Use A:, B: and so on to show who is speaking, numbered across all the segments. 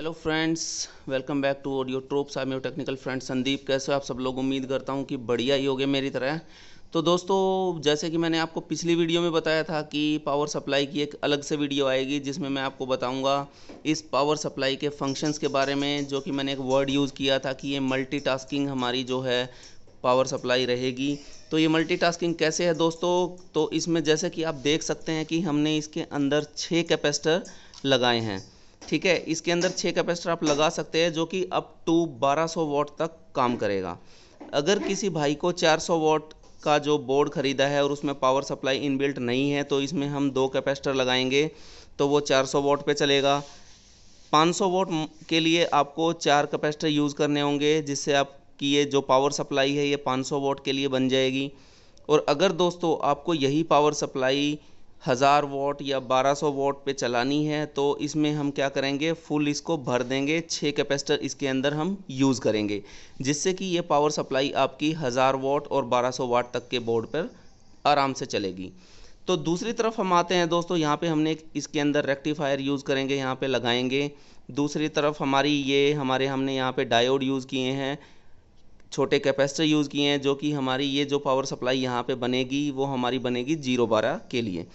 A: Hello friends welcome back to audio tropes आई मेरे technical friend Sandeep कैसे हो आप सब लोग? उम्मीद करता हूँ कि बढ़िया ही होगे मेरी तरह। तो दोस्तों, जैसे कि मैंने आपको पिछली वीडियो में बताया था कि पावर सप्लाई की एक अलग से वीडियो आएगी, जिसमें मैं आपको बताऊँगा इस पावर सप्लाई के फ़ंक्शंस के बारे में, जो कि मैंने एक वर्ड यूज़ किया था कि ये मल्टीटास्किंग हमारी जो है पावर सप्लाई रहेगी। तो ये मल्टीटास्किंग कैसे है दोस्तों? तो इसमें जैसे कि आप देख सकते हैं कि हमने इसके अंदर छः कैपेसिटर लगाए हैं। ठीक है, इसके अंदर छः कैपेसिटर आप लगा सकते हैं जो कि अप टू 1200 वॉट तक काम करेगा। अगर किसी भाई को 400 वॉट का जो बोर्ड ख़रीदा है और उसमें पावर सप्लाई इनबिल्ट नहीं है तो इसमें हम दो कैपेसिटर लगाएँगे तो वो 400 वॉट पे चलेगा। 500 वॉट के लिए आपको चार कैपेसिटर यूज़ करने होंगे, जिससे आपकी ये जो पावर सप्लाई है, ये 500 वॉट के लिए बन जाएगी। और अगर दोस्तों, आपको यही पावर सप्लाई हज़ार वॉट या 1200 वॉट पे चलानी है तो इसमें हम क्या करेंगे? फुल इसको भर देंगे छः कैपेसिटर इसके अंदर हम यूज़ करेंगे, जिससे कि ये पावर सप्लाई आपकी हज़ार वॉट और 1200 वाट तक के बोर्ड पर आराम से चलेगी। तो दूसरी तरफ़ हम आते हैं दोस्तों, यहाँ पे हमने इसके अंदर रेक्टिफायर यूज़ करेंगे, यहाँ पे लगाएँगे। दूसरी तरफ़ हमारी ये, हमारे हमने यहाँ पे डायोड यूज़ किए हैं, छोटे कैपेसिटर यूज़ किए हैं, जो कि हमारी ये जो पावर सप्लाई यहाँ पे बनेगी, वो हमारी बनेगी ज़ीरो बारह के लिए।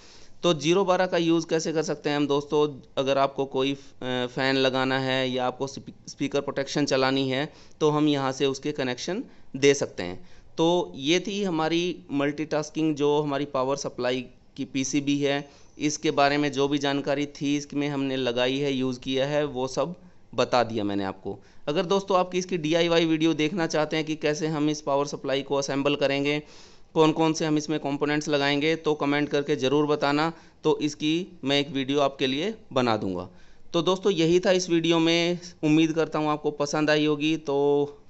A: तो ज़ीरो बारह का यूज़ कैसे कर सकते हैं हम दोस्तों? अगर आपको कोई फ़ैन लगाना है या आपको स्पीकर प्रोटेक्शन चलानी है तो हम यहाँ से उसके कनेक्शन दे सकते हैं। तो ये थी हमारी मल्टीटास्किंग जो हमारी पावर सप्लाई की पीसीबी है। इसके बारे में जो भी जानकारी थी, इसमें हमने लगाई है यूज़ किया है, वो सब बता दिया मैंने आपको। अगर दोस्तों आपकी इसकी डीआईवाई वीडियो देखना चाहते हैं कि कैसे हम इस पावर सप्लाई को असेंबल करेंगे कौन कौन से हम इसमें कंपोनेंट्स लगाएँगे तो कमेंट करके ज़रूर बताना। तो इसकी मैं एक वीडियो आपके लिए बना दूँगा। तो दोस्तों यही था इस वीडियो में। उम्मीद करता हूँ आपको पसंद आई होगी। तो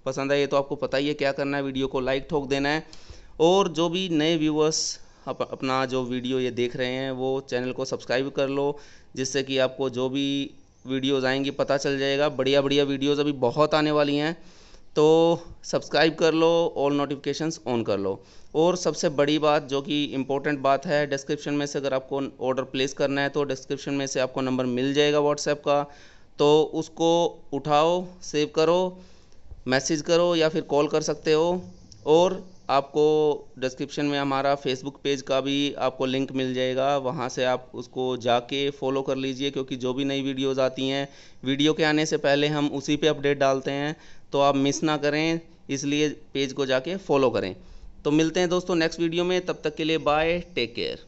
A: पसंद आई तो आपको पता ही है क्या करना है। वीडियो को लाइक ठोक देना है। और जो भी नए व्यूवर्स अप, अपना जो वीडियो ये देख रहे हैं वो चैनल को सब्सक्राइब कर लो जिससे कि आपको जो भी वीडियोज़ आएँगी पता चल जाएगा। बढ़िया बढ़िया वीडियोज़ अभी बहुत आने वाली हैं। तो सब्सक्राइब कर लो ऑल नोटिफिकेशंस ऑन कर लो। और सबसे बड़ी बात जो कि इम्पोर्टेंट बात है डिस्क्रिप्शन में से अगर आपको ऑर्डर प्लेस करना है तो डिस्क्रिप्शन में से आपको नंबर मिल जाएगा व्हाट्सएप का। तो उसको उठाओ सेव करो मैसेज करो या फिर कॉल कर सकते हो। और आपको डिस्क्रिप्शन में हमारा फेसबुक पेज का भी आपको लिंक मिल जाएगा। वहाँ से आप उसको जाके फॉलो कर लीजिए, क्योंकि जो भी नई वीडियोज़ आती हैं वीडियो के आने से पहले हम उसी पे अपडेट डालते हैं। तो आप मिस ना करें, इसलिए पेज को जाके फॉलो करें। तो मिलते हैं दोस्तों नेक्स्ट वीडियो में, तब तक के लिए बाय टेक केयर